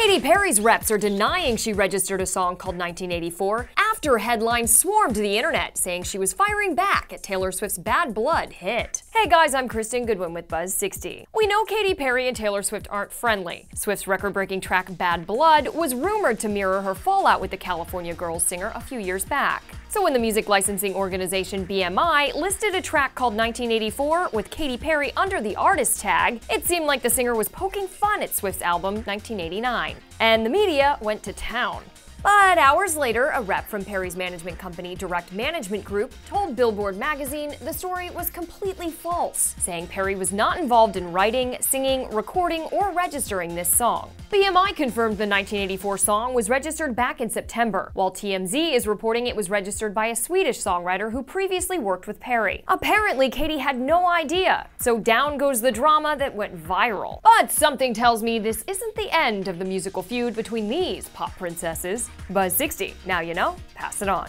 Katy Perry's reps are denying she registered a song called 1984 after headlines swarmed the internet saying she was firing back at Taylor Swift's Bad Blood hit. Hey guys, I'm Krystin Goodwin with Buzz60. We know Katy Perry and Taylor Swift aren't friendly. Swift's record-breaking track Bad Blood was rumored to mirror her fallout with the California Girls singer a few years back. So when the music licensing organization BMI listed a track called 1984 with Katy Perry under the artist tag, it seemed like the singer was poking fun at Swift's album 1989. And the media went to town. But hours later, a rep from Perry's management company, Direct Management Group, told Billboard magazine the story was completely false, saying Perry was not involved in writing, singing, recording, or registering this song. BMI confirmed the 1984 song was registered back in September, while TMZ is reporting it was registered by a Swedish songwriter who previously worked with Perry. Apparently, Katy had no idea, so down goes the drama that went viral. But something tells me this isn't the end of the musical feud between these pop princesses. Buzz60, now you know, pass it on.